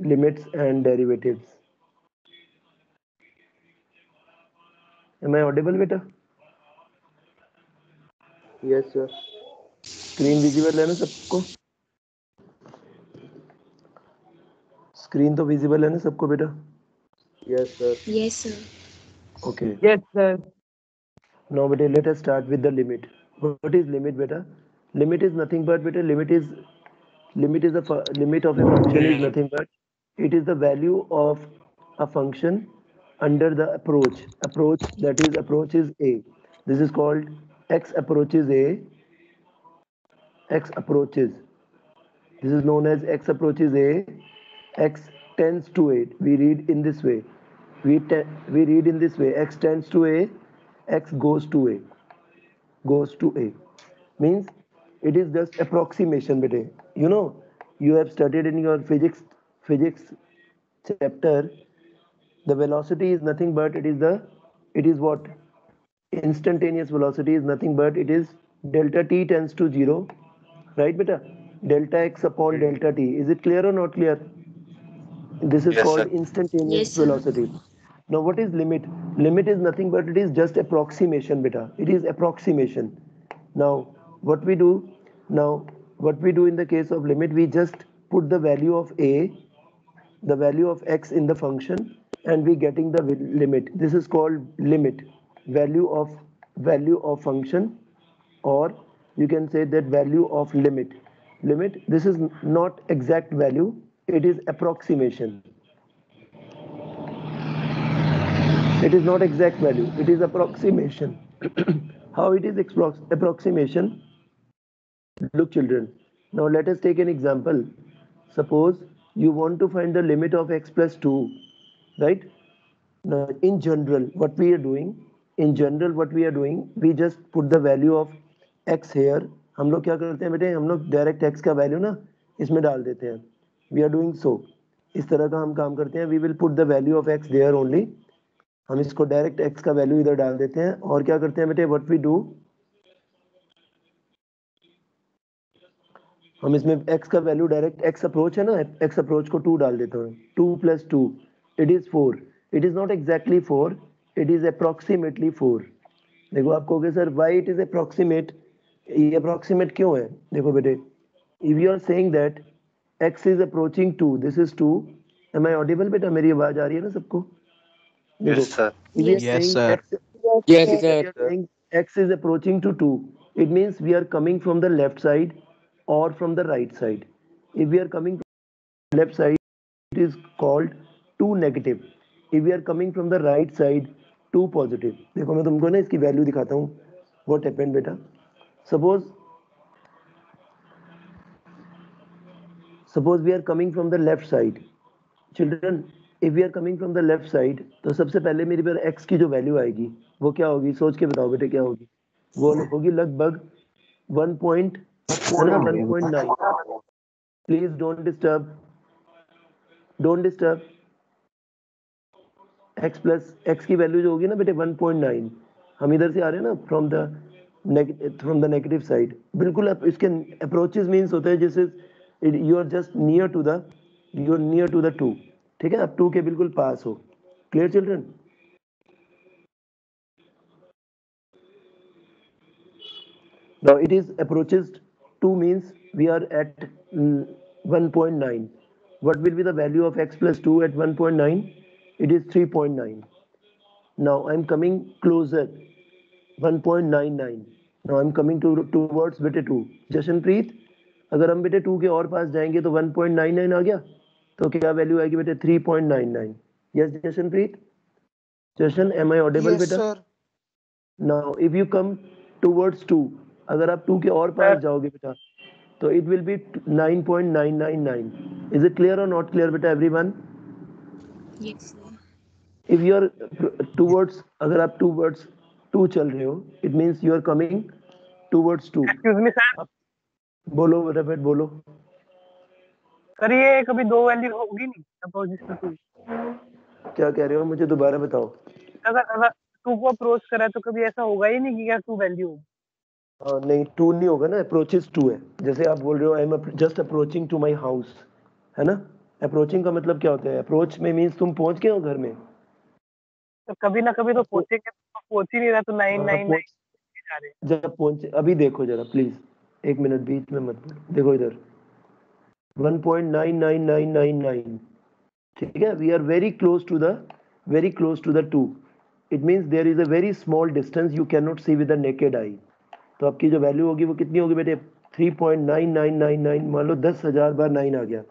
limits and derivatives. Am I audible, beta? Yes, sir. Screen visible है ना सबको screen तो विजिबल है ना सबको बेटा Yes, sir. Yes, sir. Okay Yes, sir. now beta let us start with the limit what is limit beta limit is nothing but beta limit is limit is the limit of a function is nothing but it is the value of a function under the approach. Approach that is approach is a. This is called x approaches a. X approaches. This is known as x approaches a. X tends to a. We read in this way. We we read in this way. X tends to a. X goes to a. Goes to a. Means it is just approximation beta you know you have studied in your physics physics chapter the velocity is nothing but it is the it is what? Instantaneous velocity is nothing but it is delta t tends to 0 right beta? Delta x upon delta t. Is it clear or not clear? This is Yes, called sir. instantaneous Yes, velocity. Now what is limit? Limit is nothing but it is just approximation beta. It is approximation. Now what we do? Now what we do in the case of limit? We just put the value of a the value of x in the function and we getting the limit. This is called limit. Value of value of function or you can say that value of limit. Limit this is not exact value. It is approximation. It is not exact value. It is approximation. How it is approximation? Look children. Now let us take an example. Suppose you want to find the limit of x plus 2 right? Now, in general, what we are doing, in general, what we are doing, we just put the value of x here. हम लोग क्या करते हैं बेटे? हम लोग direct x का value ना इसमें डाल देते हैं। वी आर डूइंग सो इस तरह का हम काम करते हैं। We will put the value of x there only हम इसको डायरेक्ट x का वैल्यू इधर डाल देते हैं। और क्या करते हैं बेटे? व्हाट वी डू हम इसमें x का वैल्यू डायरेक्ट x अप्रोच है ना x अप्रोच को 2 डाल देते हैं। 2 plus two it is 4 it is not exactly 4 it is approximately 4 देखो आप कहोगे sir why it is approximate ये अप्रोक्सीमेट क्यों है? देखो बेटे if you are saying that x is approaching 2 this is 2 am I audible बेटा? मेरी आवाज़ आ रही है ना सबको? देखो is approaching two we it Yes, we are coming from the left are saying x is approaching to 2 it means we are coming from the left side or from the right side if we are coming from left side it is called 2 negative if we are coming from the right side 2 positive देखो मैं तुमको ना इसकी value दिखाता हूँ what happened बेटा suppose suppose we are coming from the left side children if we are coming from the left side तो सबसे पहले मेरे पास x की जो वैल्यू आएगी वो क्या होगी सोच के बताओ बेटे क्या होगी वो होगी लगभग 1 पॉइंट ना 1.9 please don't disturb don't disturb x plus x की वैल्यू जो होगी ना बेटे 1.9 हम इधर से आ रहे हैं ना from the from the negative side बिल्कुल आप इसके अप्रोचेस मींस होते हैं जैसे you are just near to the you are near to the two ठीक है? आप टू के बिल्कुल पास हो. Clear children now it is approaches 2 means we are at mm, 1.9 what will be the value of x plus 2 at 1.9 it is 3.9 now i'm coming closer 1.99 now i'm coming to towards बेटे 2 जशनप्रीत अगर हम बेटे 2 के और पास जाएंगे तो 1.99 आ गया तो क्या वैल्यू आएगी बेटे 3.99 yes Jashanpreet Jashan am I audible बेटा now if you come towards 2 अगर आप टू के और पास जाओगे बेटा तो it will be 9.999 is it clear और नॉट क्लियर बेटा everyone Yes, sir. if you are towards अगर आप towards 2 चल रहे हो it means you are coming towards 2 excuse me sir बोलो रफेट बोलो। सर ये कभी दो वैल्यू होगी नहीं अपोजिशन टू क्या कह रहे हो? मुझे दोबारा बताओ। अगर अगर टू को अप्रोच करा तो कभी ऐसा होगा ही नहीं कि क्या टू वैल्यू हो हाँ, नहीं टू नहीं होगा ना अप्रोचेस टू है। जैसे आप बोल रहे हो I am just approaching to my house है ना? अप्रोचिंग का मतलब क्या होता है? अप्रोच में मीन्स तुम पहुँच गए हो घर में। तो कभी ना कभी तो पहुँचेंगे तो पहुँच ही नहीं रहा तो नाइन हाँ, नाइन जब पहुँचे अभी देखो जरा प्लीज़ एक मिनट बीच में मत देखो इधर। 1.99999 ठीक है? We are very close to the very close to the two it means there is a very small distance you can not see with the naked eye तो आपकी जो वैल्यू होगी वो कितनी होगी बेटे? 3.9999 मान लो दस हज़ार बार नाइन आ गया।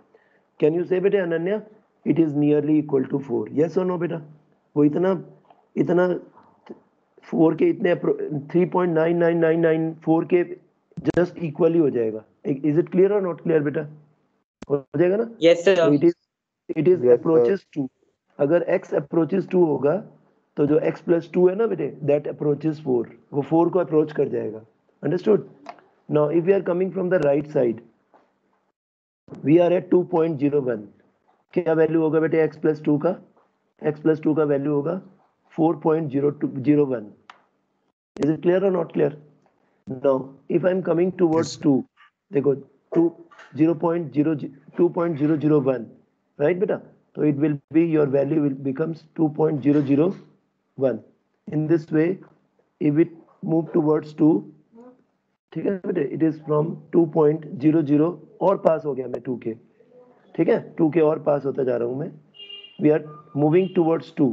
कैन यू से बेटे Ananya it is nearly equal to four yes और नो बेटा? वो इतना इतना फोर के इतने three point nine nine nine nine four के जस्ट इक्वली हो जाएगा। इज़ इट क्लियर और नॉट क्लियर बेटा? हो जाएगा ना? Yes, sir. It is it is approaches two अगर x अप्रोचेस टू होगा तो जो x प्लस टू है ना बेटे दैट अप्रोचेस फोर वो फोर को अप्रोच कर जाएगा। understood now if we are coming from the right side we are at 2.01 क्या वैल्यू होगा बेटे x प्लस टू का x प्लस टू का वैल्यू होगा 4.0201 is it clear or not clear now if i'm coming towards 2 देखो 2 0.0 2.001 right beta so it will be your value will becomes 2.001 in this way if it move towards 2 ठीक है बेटे? It is from 2.00 और पास हो गया मैं 2 के ठीक है? 2 के और पास होता जा रहा हूँ मैं। वी आर मूविंग टूवर्ड्स 2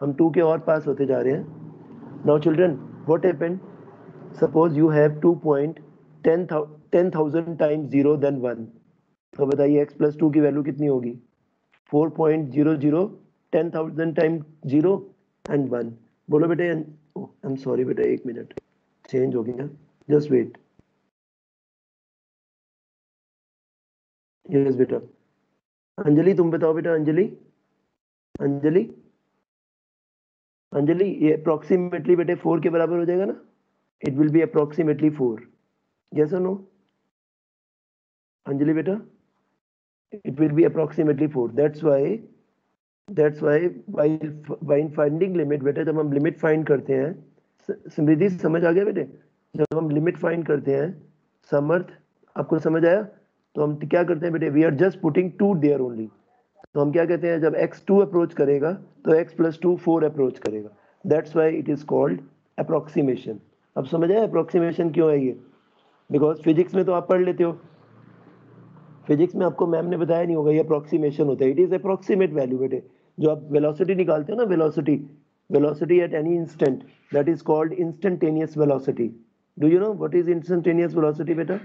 हम 2 के और पास होते जा रहे हैं। Now children what happened suppose you have two point ten thousand time zero then one तो बताइए x प्लस टू की वैल्यू कितनी होगी? 4.00 10000 टाइम ज़ीरो एंड वन बोलो बेटे आई एम सॉरी बेटा, एक मिनट चेंज हो गया। जस्ट वेट यस बेटा अंजलि तुम बताओ बेटा अंजलि अंजलि अंजलि ये अप्रोक्सीमेटली बेटे फोर के बराबर हो जाएगा ना? It will be approximately four yes और नो अंजलि बेटा? It will be approximately 4 that's why that's why while while finding limit, बेटे जब हम लिमिट फाइंड करते हैं समृद्धि समझ आ गया बेटे? जब हम लिमिट फाइंड करते हैं, समर्थ, आपको समझ आया? तो हम क्या करते हैं बेटे? We are just putting two there only तो हम क्या कहते हैं, जब x2 टू अप्रोच करेगा तो x plus two four approach करेगा. That's why it is called approximation अब समझ आया अप्रोक्सीमेशन क्यों है ये? बिकॉज़ फिजिक्स में तो आप पढ़ लेते हो. फिजिक्स में आपको मैम ने बताया नहीं होगा, ये अप्रोक्सीमेशन होता है. इट इज़ अप्रोक्सीमेट वैल्यू बेटे. जो आप वेलोसिटी निकालते हो ना velocity velocity at any instant that is called instantaneous velocity Do you know what is instantaneous velocity, beta?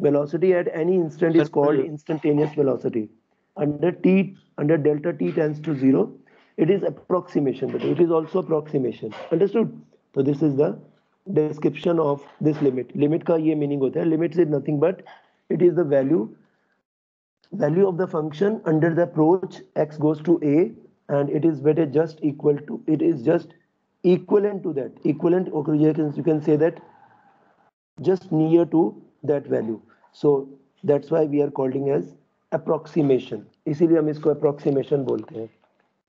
Velocity at any instant is called instantaneous velocity. Under t, under delta t tends to zero, it is approximation, But It is also approximation. Understood? So this is the description of this limit. Limit ka ye meaning hota hai. Limit is nothing but it is the value value of the function under the approach x goes to a and it is better just equal to it is just equivalent to that equivalent okay you can, you can say that just near to that value. So that's why we are calling as approximation. इसीलिए हम इसको approximation बोलते हैं।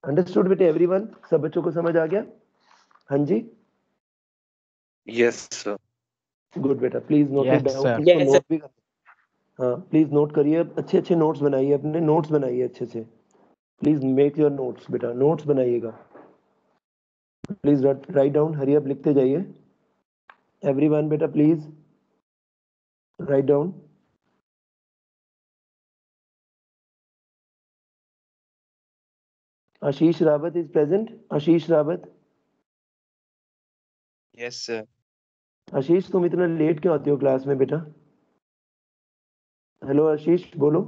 Understood बेटे everyone? सब बच्चों को समझ आ गया? हाँ जी? Yes, sir. गुड बेटा please note Yes, it down sir. Yes, note भी हाँ प्लीज़ नोट करिए। अच्छे अच्छे नोट्स बनाइए अपने। नोट्स बनाइए अच्छे से। प्लीज़ मेक योर नोट्स बेटा। नोट्स बनाइएगा। Please write down hurry up लिखते जाइए। एवरीवन बेटा please write down Ashish Rawat is present Ashish Rawat. Yes, sir. Ashish तुम इतना लेट क्यों आते हो क्लास में बेटा? हेलो आशीष बोलो।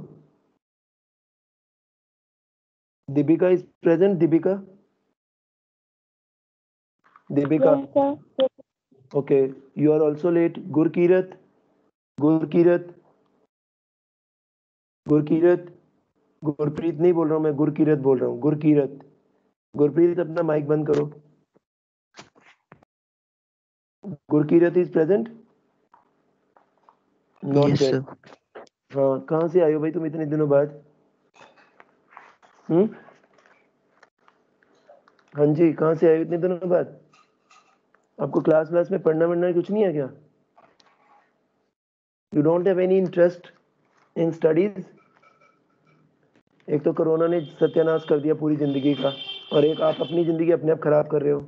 Deepika is present Deepika? Deepika. Okay you are also late Gurkirat Gurkirat Gurkirat Gurpreet नहीं बोल रहा हूँ मैं गुरकीरत बोल रहा हूँ। गुरकीरत गुरप्रीत अपना माइक बंद करो। Gurkirat is present not Yes, हाँ कहाँ से आए हो भाई तुम इतने दिनों बाद? हम्म? हाँ जी कहाँ से आए हो इतने दिनों बाद? आपको क्लास व्लास में पढ़ना वढ़ना कुछ नहीं है क्या? You don't have any interest in studies एक तो कोरोना ने सत्यानाश कर दिया पूरी ज़िंदगी का, और एक आप अपनी ज़िंदगी अपने आप खराब कर रहे हो।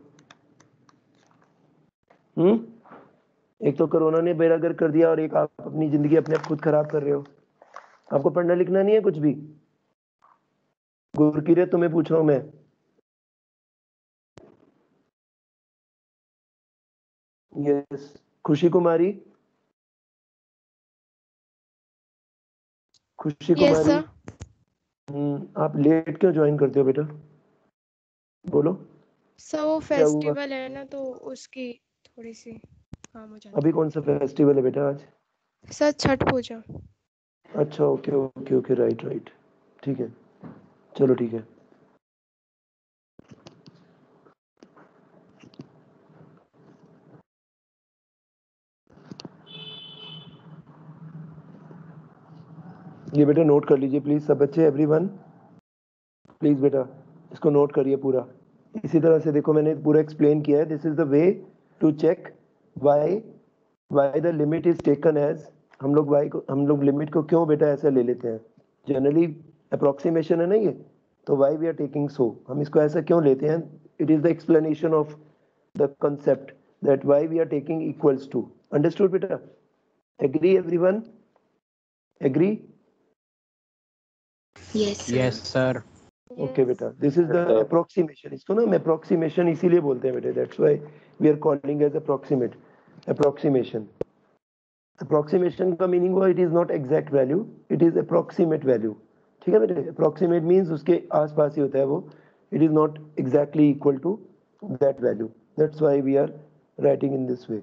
हम्म? एक तो कोरोना ने बेरागर कर दिया, और एक आप अपनी ज़िंदगी अपने आप खुद खराब कर रहे हो। आपको पढ़ना लिखना नहीं है कुछ भी? गुरकीरत तुम्हें पूछ रहा हूँ मैं। यस खुशी कुमारी खुशी कुमारी आप लेट क्यों ज्वाइन करते हो बेटा? बोलो। सर वो फेस्टिवल है ना तो उसकी थोड़ी सी काम हो जाती अभी कौन सा फेस्टिवल है बेटा आज? सर छठ पूजा। अच्छा okay okay okay right right ठीक है। चलो ठीक है। ये बेटा नोट कर लीजिए प्लीज़ सब बच्चे एवरीवन प्लीज़ बेटा, इसको नोट करिए पूरा। इसी तरह से देखो, मैंने पूरा एक्सप्लेन किया है। This is the way to check why why the limit is taken as हम लोग वाई को, हम लोग लिमिट को क्यों बेटा ऐसे ले लेते हैं? जनरली अप्रोक्सीमेशन है ना ये? तो why we are taking so हम इसको ऐसा क्यों लेते हैं? It is the explanation of the concept that why we are taking equals to understood beta agree, everyone? Agree? Yes yes sir okay बेटा. दिस इज़ द अप्रोक्सीमेशन इसको ना हम अप्रोक्सीमेशन इसीलिए बोलते हैं बेटे. That's why we are calling as approximate approximation approximation का meaning हुआ it is not exact value it is approximate value ठीक है बेटे? अप्रोक्सीमेट मींस उसके आसपास ही होता है वो. It is not exactly equal to that value that's why we are writing in this way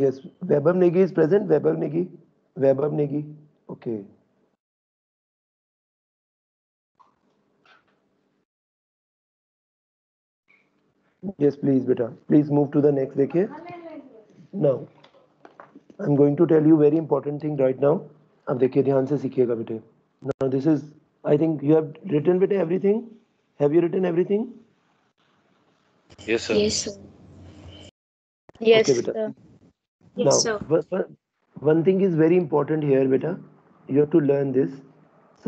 Yes, Vaibhav Negi is present. Vaibhav Negi. Vaibhav Negi. Okay. Yes, please, beta. Please move to the next. देखिए. Now, I'm going to tell you very important thing right now. अब देखिए ध्यान से सीखिएगा बेटे. Now this is, I think you have written बेटे everything. Have you written everything? Yes, sir. Yes sir Okay, beta. now, sir one- thing is very important here, beta. You have to learn this.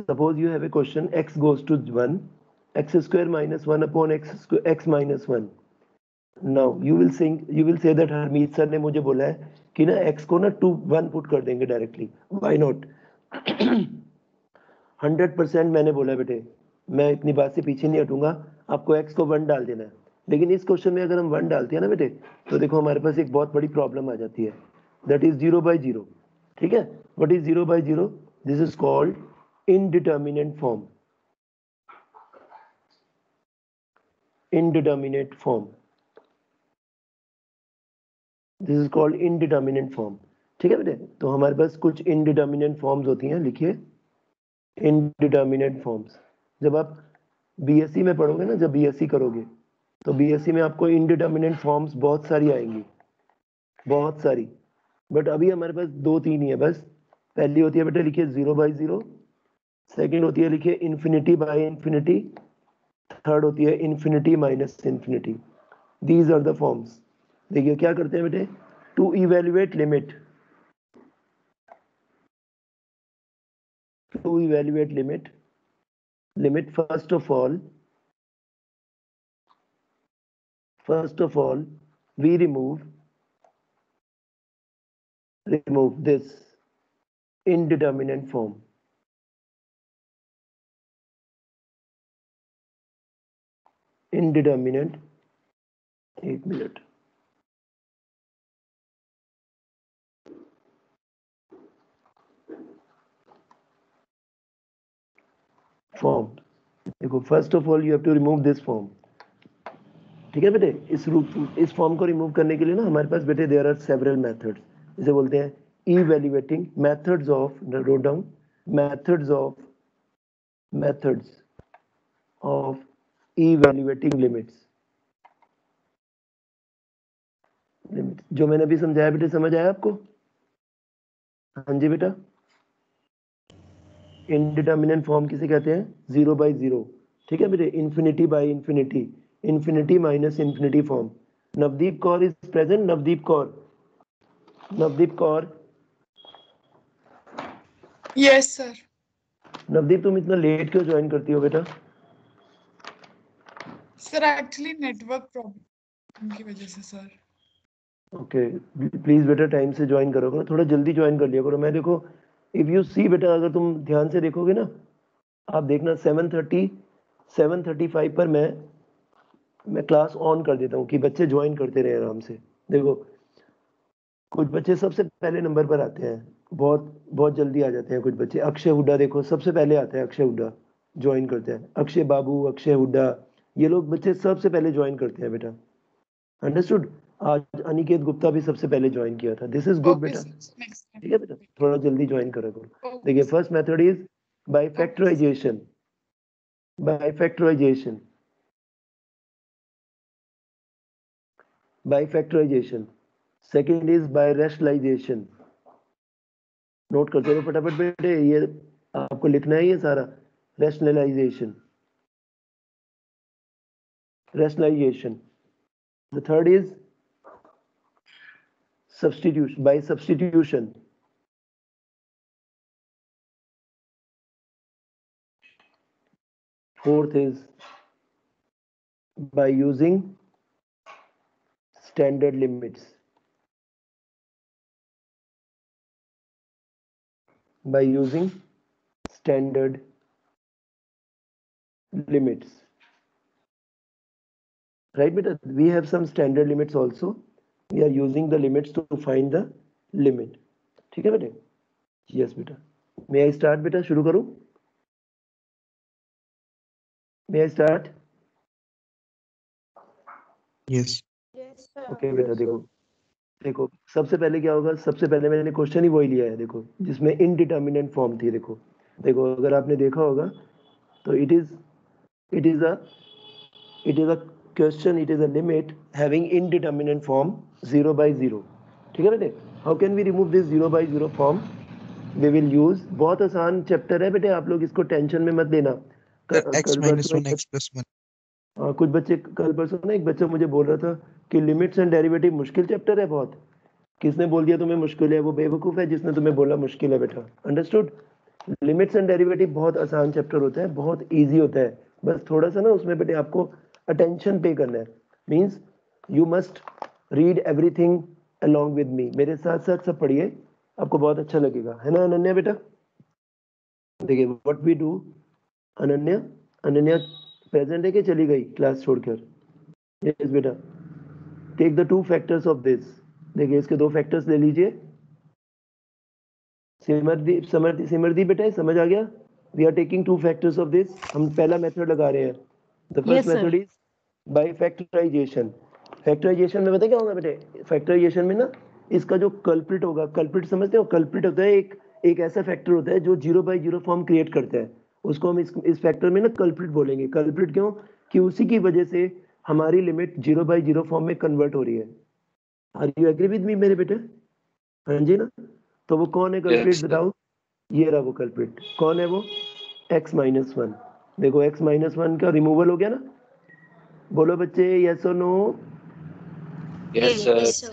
Suppose you have a question, x goes to 1, x square minus 1 upon x, squ- x minus 1. Now, you will think, you will say that Harmeet sir ने मुझे बोला है कि ना x को ना 2, 1 put कर देंगे डायरेक्टली. Why not? 100% मैंने बोला बेटे मैं इतनी बात से पीछे नहीं हटूँगा आपको x को 1 डाल देना है लेकिन इस क्वेश्चन में अगर हम वन डालते हैं ना बेटे तो देखो हमारे पास एक बहुत बड़ी प्रॉब्लम आ जाती है। That is zero by zero ठीक है? What is zero by zero this is called indeterminate form indeterminate form. This is called indeterminate form ठीक है बेटे? तो हमारे पास कुछ इनडिटर्मिनेंट फॉर्म्स होती हैं, लिखिए। इनडिटर्मिनेंट फॉर्म्स जब आप बीएससी में पढ़ोगे ना, जब बीएससी करोगे तो बीएससी में आपको इनडिटर्मिनेंट फॉर्म्स बहुत सारी आएँगी। बहुत सारी। बट अभी हमारे पास दो तीन ही है, बस। पहली होती है बेटा लिखिए ज़ीरो बाई ज़ीरो सेकेंड होती है लिखिए इन्फिनिटी बाई इन्फिनिटी थर्ड होती है infinity minus infinity these are the forms देखिए क्या करते हैं बेटे? To evaluate limit to evaluate limit limit first of all First of all, we remove remove this indeterminate form. Indeterminate 8 minute. Form. You go, first of all, you have to remove this form. ठीक है बेटे? इस रूप, इस form को remove करने के लिए ना हमारे पास बेटे देयर आर सेवरल मेथड्स इसे बोलते हैं evaluating methods of wrote down methods of methods of evaluating limits जो मैंने अभी समझाया बेटे, समझ आया आपको? हाँ जी बेटा। इनडिटर्मिनेंट फॉर्म किसे कहते हैं? ज़ीरो बाई ज़ीरो ठीक है बेटे? Infinity by infinity infinity minus infinity form Navdeep Kaur is present. Navdeep Kaur. Navdeep Kaur. Yes sir Navdeep तुम इतना लेट क्यों ज्वाइन करती हो बेटा सर एक्चुअली नेटवर्क प्रॉब्लम की वजह से सर ओके प्लीज़ बेटा टाइम से ज्वाइन करो करो थोड़ा जल्दी ज्वाइन कर लिया करो मैं देखो इफ़ यू सी बेटा अगर तुम ध्यान से देखोगे ना आप देखना 7:30 7:35 पर मैं मैं क्लास ऑन कर देता हूँ कि बच्चे ज्वाइन करते रहे आराम से। देखो कुछ बच्चे सबसे पहले नंबर पर आते हैं। बहुत बहुत जल्दी आ जाते हैं कुछ बच्चे। अक्षय हुड्डा देखो सबसे पहले आते हैं अक्षय हुड्डा ज्वाइन करते हैं। अक्षय बाबू अक्षय हुड्डा ये लोग बच्चे सबसे पहले ज्वाइन करते हैं बेटा। अंडरस्टूड आज अनिकेत गुप्ता भी सबसे पहले ज्वाइन किया था। दिस इज़ गुड बेटा। ठीक है बेटा? थोड़ा जल्दी ज्वाइन करा करो। देखिए first method is by factorization by factorization by factorisation second is by rationalisation note करते रहो फटाफट बेटे ये आपको लिखना है ये सारा rationalisation rationalisation the third is substitution by substitution fourth is by using standard limits by using standard limits right beta we have some standard limits also we are using the limits to find the limit ठीक है बेटे yes बेटा मे I start बेटा शुरू करूं may I start Yes. Yes sir Okay बेटा देखो देखो सबसे पहले क्या होगा सबसे पहले मैंने क्वेश्चन ही वही लिया है देखो जिसमें इनडिटर्मिनेंट फॉर्म थी देखो। देखो अगर आपने देखा होगा तो it is it is a it is a question it is a limit having indeterminate form 0 by 0 ठीक है बेटे? How can we remove this 0 by 0 form? We will use बहुत आसान चैप्टर है बेटे आप लोग इसको टेंशन में मत लेना Sir, क- x minus one, x plus one. हाँ, कुछ बच्चे कल परसों ना एक बच्चा मुझे बोल रहा था कि लिमिट्स एंड डेरिवेटिव मुश्किल चैप्टर है बहुत। किसने बोल दिया तुम्हें मुश्किल है? वो बेवकूफ़ है जिसने तुम्हें बोला मुश्किल है बेटा। अंडरस्टूड लिमिट्स एंड डेरिवेटिव बहुत आसान चैप्टर होता है, बहुत इजी होता है। बस थोड़ा सा ना उसमें बेटे आपको अटेंशन पे करना है। Means you must read everything along with me मेरे साथ साथ सब पढ़िए, आपको बहुत अच्छा लगेगा। है ना अनन्या बेटा? देखिए what we do Ananya Ananya present है कि चली गई क्लास छोड़कर? यस बेटा। Take the two factors of this देखिए इसके दो फैक्टर्स ले लीजिए। सिमरदीप समरदीप सिमरदीप बेटा समझ आ गया? We are taking two factors of this हम पहला मेथड लगा रहे हैं। The first method is by factorization factorization में पता क्या होगा बेटे? फैक्टराइजेशन में ना इसका जो कल्प्रिट होगा कल्प्रिट समझते हो? कल्प्रिट होता है एक एक ऐसा फैक्टर होता है जो zero by zero form create करता है। उसको हम इस इस फैक्टर में ना कल्प्रिट बोलेंगे। कल्प्रिट क्यों? कि उसी की वजह से हमारी limit zero by zero form में कन्वर्ट हो रही है। Are you agree with me मेरे बेटे? हाँ जी ना? तो वो कौन है कल्प्रिट बताओ? ये रहा वो कल्प्रिट कौन है वो? X माइनस वन देखो x माइनस वन का रिमूवल हो गया ना? बोलो बच्चे यस और नो Yes, sir.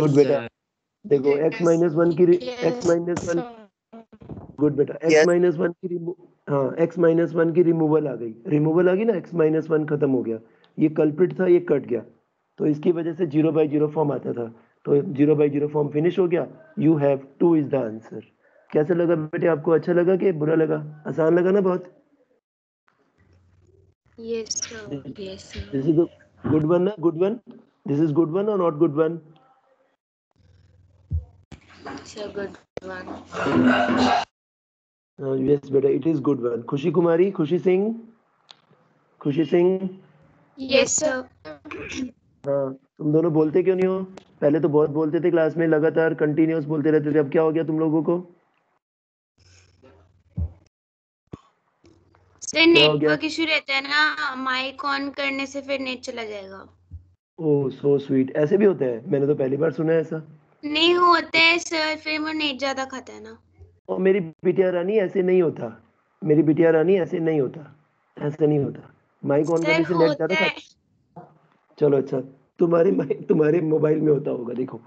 गुड बेटा। देखो x माइनस वन की x माइनस वन गुड बेटा। X माइनस वन की हाँ x माइनस वन की रिमूवल आ गई। रिमूवल आ गई ना x माइनस वन खत्म हो गया। ये कल्प्रिट था ये कट गया। तो इसकी वजह से ज़ीरो बाई ज़ीरो फॉर्म आता था। तो zero by zero form finish हो गया। You have to is the answer कैसा लगा बेटे आपको? अच्छा लगा कि बुरा लगा? आसान लगा ना बहुत? Yes, sir. Yes, sir. This is good one ना? Good one this is good one और not good one It's a good one. Yes बेटा it is good one Khushi Kumari Khushi Singh खुशी सिंह यस सर हाँ तुम दोनों बोलते क्यों नहीं हो? पहले तो बहुत बोलते थे क्लास में लगातार कंटिन्यूअस बोलते रहते थे। अब क्या हो गया तुम लोगों को? सर? नेटवर्क इशू रहता है ना माइक ऑन करने से फिर नेट चला जाएगा। ओह सो स्वीट ऐसे भी होता है? मैंने तो पहली बार सुना है ऐसा। नहीं होता है सर फिर वो नेट ज़्यादा खाता है ना। और मेरी बिटिया रानी ऐसे नहीं होता। मेरी बिटिया रानी ऐसे नहीं होता। ऐसे नहीं होता। माइक ऑन करने से नेट होता ज़्यादा है। चलो अच्छा तुम्हारे तुम्हारे मोबाइल में होता होगा देखो।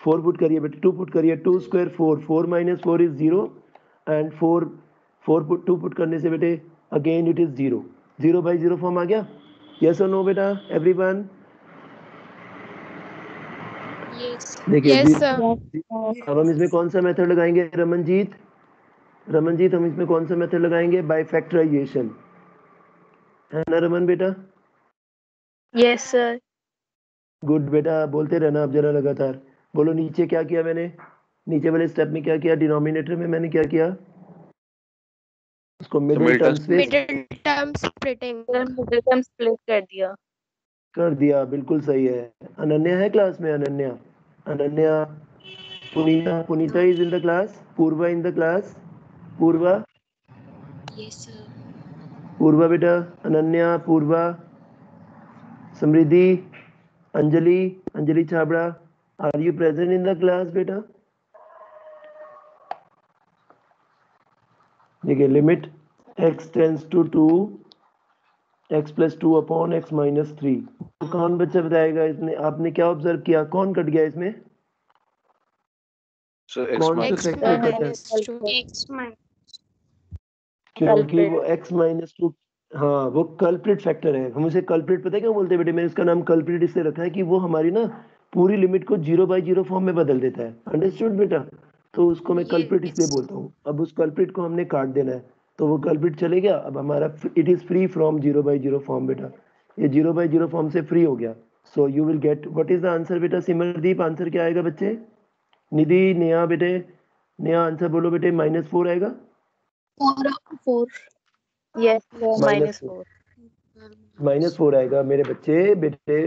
फोर पुट करिए बेटे टू पुट करिए two square four four minus four is zero and four four put two put करने से बेटे again it is zero. Zero by zero form आ गया? यस और नो बेटा एवरीवन Yes. देखिए Yes, अब हम इसमें कौन सा मेथड लगाएँगे? रमनजीत? रमनजीत हम इसमें कौन सा मेथड लगाएँगे? बाय फैक्टराइजेशन है ना रमन बेटा? यस सर गुड बेटा बोलते रहना आप जरा लगातार। बोलो नीचे क्या किया मैंने? नीचे वाले स्टेप में क्या किया? डिनोमिनेटर में मैंने क्या किया? उसको मिडिल middle टर्म्स में Middle term splitting. Sir middle term split कर दिया। कर दिया बिल्कुल सही है। अनन्या है क्लास में Ananya. Ananya Punita Punita is in the class Purva in the class Purva? Yes, Purva बेटा Ananya Purva Samriddhi Anjali Anjali Chhabra are you present in the class बेटा? देखिए limit x tends to two x plus two upon x minus three कौन बच्चा बताएगा इसने? आपने क्या observe किया? कौन कट गया इसमें? So x कौन से फैक्टर कटा minus two. X minus. क्योंकि वो x माइनस टू हाँ वो कल्प्रिट फैक्टर है। हम उसे कल्प्रिट पता है क्या बोलते हैं बेटे? मैंने इसका नाम कल्प्रिट इससे रखा है कि वो हमारी ना पूरी लिमिट को ज़ीरो बाई ज़ीरो फॉर्म में बदल देता है। अंडरस्टूड बेटा? तो उसको मैं कल्प्रिट इसलिए बोलता हूँ। अब उस कल्प्रिट को हमने काट देना है। तो वो कल्प्रिट चले गया। अब हमारा it is free from zero by zero form बेटा। ये ज़ीरो बाई ज़ीरो फॉर्म से फ्री हो गया। So you will get what is the answer बेटा? सिमरदीप आंसर क्या आएगा बच्चे? निधि नेहा बेटे? नया आंसर बोलो बेटे। माइनस फोर आएगा। Four yes minus four minus four आएगा मेरे बच्चे बेटे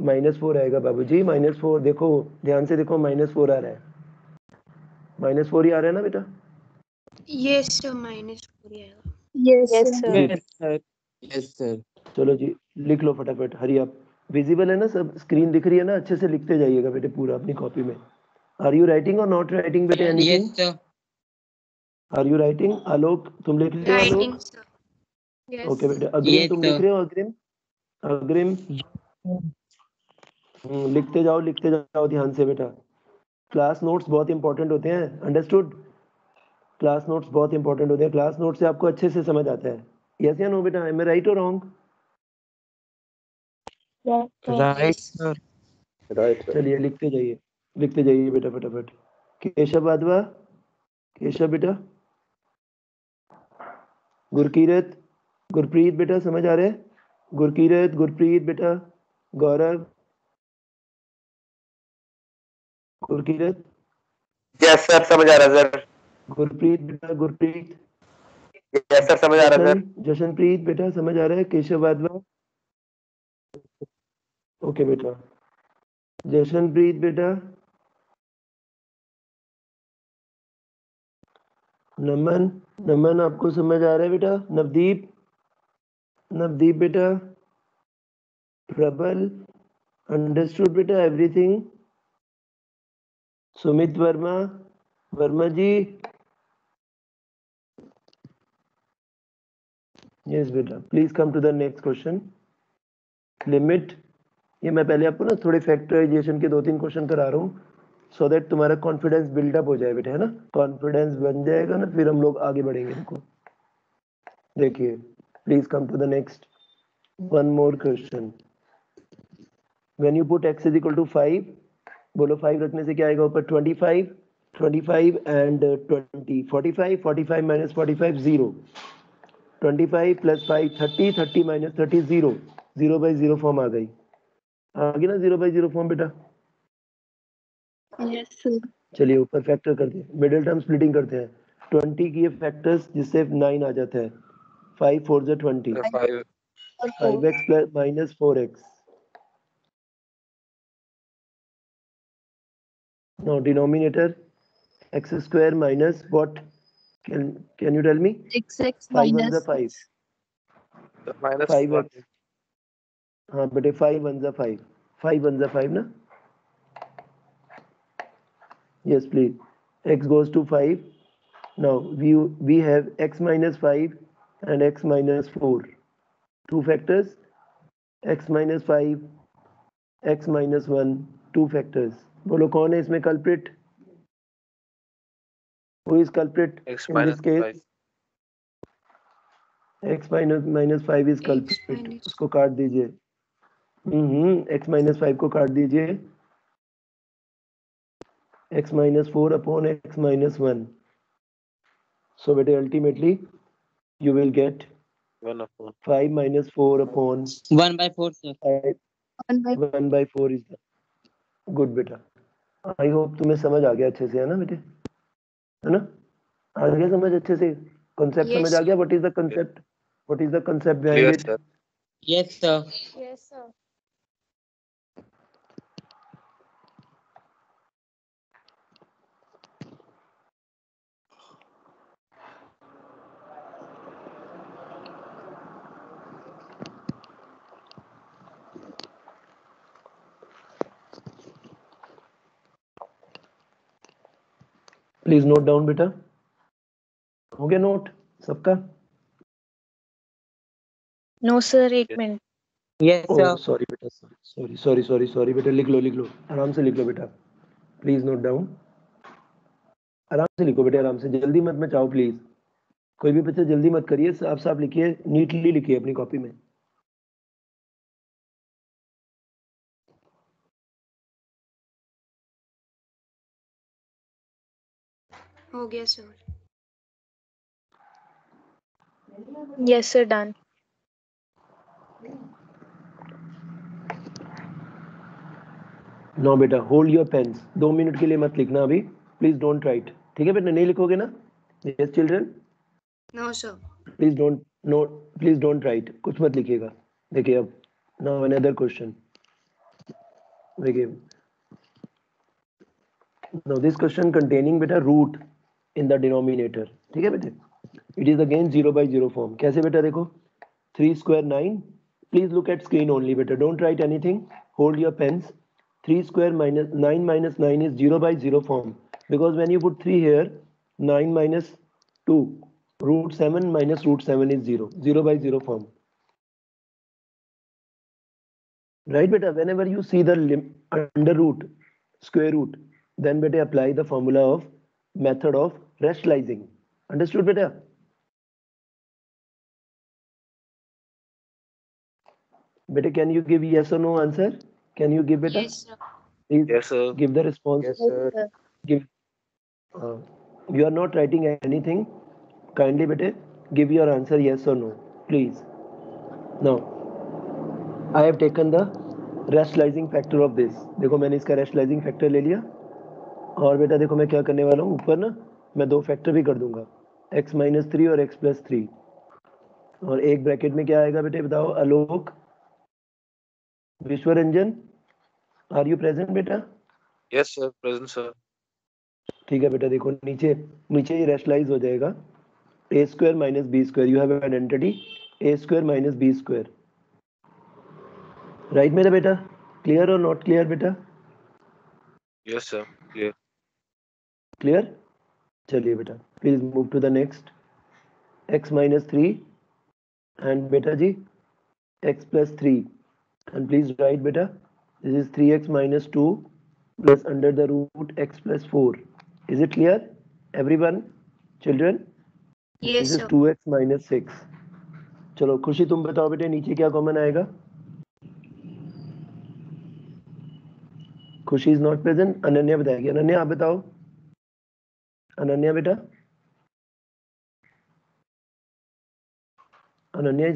माइनस फोर आएगा बाबूजी माइनस फोर देखो ध्यान से देखो माइनस फोर आ रहा है। माइनस फोर ही आ रहा है ना बेटा. Minus four आएगा. यस सर चलो जी लिख लो फटाफट हरी आप। विजिबल है ना सब? स्क्रीन दिख रही है ना? अच्छे से लिखते जाइएगा बेटे पूरा अपनी कॉपी में। आर यू राइटिंग और नॉट राइटिंग बेटे anything. Are you writing Alok तुम लिख रहे हो आलोक. ओके बेटे अग्रिम तुम लिख रहे हो अग्रिम? अग्रिम? हम्म, लिखते जाओ लिखते जाओ ध्यान से बेटा। क्लास नोट्स बहुत इंपॉर्टेंट होते हैं अंडरस्टूड क्लास नोट्स बहुत इंपॉर्टेंट होते हैं। क्लास नोट से आपको अच्छे से समझ आता है। यस या नो बेटा? आई एम राइट और रॉन्ग Right, sir. राइट चलिए लिखते जाइए। लिखते जाइए बेटा फटाफट। केशव वाधवा केशव बेटा? गुरकीरत गुरप्रीत बेटा समझ आ रहे हैं? गुरकीरत गुरप्रीत बेटा गौरव। गुरकीरत? यस सर समझ आ रहा है सर गुरप्रीत बेटा गुरप्रीत। यस सर समझ आ रहा है सर जशनप्रीत बेटा समझ आ रहा है? केशव वाधवा। ओके बेटा। जशनप्रीत बेटा नमन नमन आपको समझ आ रहा है बेटा? नवदीप नवदीप बेटा? प्रबल अंडरस्टूड बेटा एवरीथिंग सुमित वर्मा वर्मा जी? यस बेटा please come to the next question limit ये मैं पहले आपको ना थोड़े फैक्टराइजेशन के दो तीन क्वेश्चन करा रहा हूँ। सो दैट तुम्हारा कॉन्फिडेंस बिल्डअप हो जाए बेटा, है ना? कॉन्फिडेंस बन जाएगा ना, फिर हम लोग आगे बढ़ेंगे देखो देखिए please come to the next one more question when you put x is equal to five बोलो फाइव रखने से क्या आएगा ऊपर? Twenty five twenty five and twenty forty five forty five minus forty five zero twenty five plus five thirty thirty minus thirty zero zero by zero form आ गई। आ गई ना ज़ीरो बाई ज़ीरो फॉर्म बेटा? चलिए ऊपर factor करते हैं। Middle term splitting करते हैं। ट्वेंटी की फैक्टर्स जिससे नाइन आ जाता है। फाइव फोर जो twenty five x plus minus four x now denominator x square minus what? Can can you tell me? Six x 5 ones are minus 5 minus 5 हाँ बेटे 5 ones are 5 5 ones are 5 ना? Yes please x goes to 5 now we we have x minus 5 and x minus 4 two factors x minus 5 x minus one two factors बोलो कौन है इसमें culprit who is culprit X in minus this case five. x minus minus five is culprit उसको काट दीजिए हम्म x minus five को काट दीजिए x minus four upon x minus one so बेटे ultimately you will get One upon. 5 minus 4 upon One by four, sir. 5 One by 1 by 4 is the good बेटा. I hope तुम्हें समझ आ गया अच्छे से है ना बेटे? है ना? आ गया समझ अच्छे से? कॉन्सेप्ट Yes, समझ आ गया? What is the concept what is the concept Clear, behind it sir. Yes, sir. Yes, please note down बेटा हो गया नोट सबका No, sir. Eight minutes. Yes, sorry बेटा सॉरी सॉरी सॉरी सॉरी बेटा लिख लो लिख लो आराम से लिख लो बेटा प्लीज़ नोट डाउन आराम से लिखो बेटे आराम से जल्दी मत मचाओ प्लीज़ कोई भी बच्चा जल्दी मत करिए साफ़ साफ़ लिखिए नीटली लिखिए अपनी कॉपी में हो गया sir. Yes sir done no बेटा होल्ड योर पेन्स दो मिनट के लिए मत लिखना अभी। प्लीज़ डोंट राइट ठीक है बेटा नहीं लिखोगे ना? Yes children no sir please don't no please don't write कुछ मत लिखिएगा। देखिए अब नाउ अनदर क्वेश्चन देखिए। Now this question containing beta root. In the denominator ठीक है बेटे it is again zero by zero form कैसे बेटा देखो three square nine please look at screen only बेटा don't write anything hold your pens three square minus nine minus nine is zero by zero form because when you put three here nine minus two root seven minus root seven is zero zero by zero form right beta whenever you see the lim under root square root then beta apply the formula of method of rationalizing understood beta beta can you give yes or no answer can you give beta yes sir please Yes, sir. give the response Yes, sir. give uh, you are not writing anything kindly beta give your answer yes or no please now i have taken the rationalizing factor of this देखो मैंने इसका rationalizing factor ले लिया और बेटा देखो मैं क्या करने वाला हूँ ऊपर ना मैं दो फैक्टर भी कर दूँगा x माइनस थ्री और x प्लस थ्री और एक ब्रैकेट में क्या आएगा बेटे बताओ Alok Vishwa Ranjan are you present बेटा Yes, sir. Present, sir. ठीक है बेटा देखो नीचे नीचे ये रेशलाइज हो जाएगा a square minus b square you have identity a square minus b square right मेरा बेटा क्लियर और नॉट क्लियर बेटा Yes, sir. Clear. क्लियर चलिए बेटा please move to the next x minus three and बेटा जी x plus three and please right बेटा this is three x minus two plus under the root x plus four is it clear everyone children this is two x minus six चलो खुशी तुम बताओ बेटे नीचे क्या common आएगा? खुशी is not present Ananya बताएगी। अनन्या आप बताओ। अनन्या बेटा? अनन्या